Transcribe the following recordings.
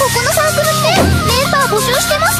ここのサークルってメンバー募集してます。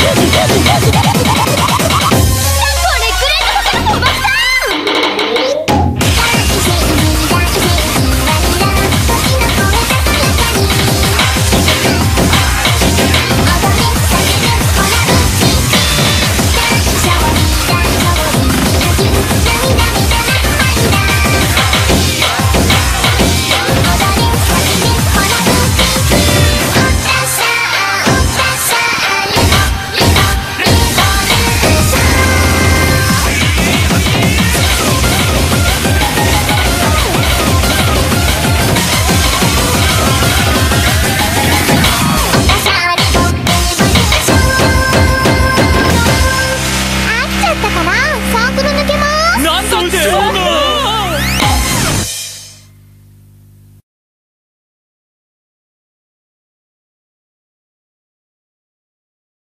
Yes, yes, yes, yes.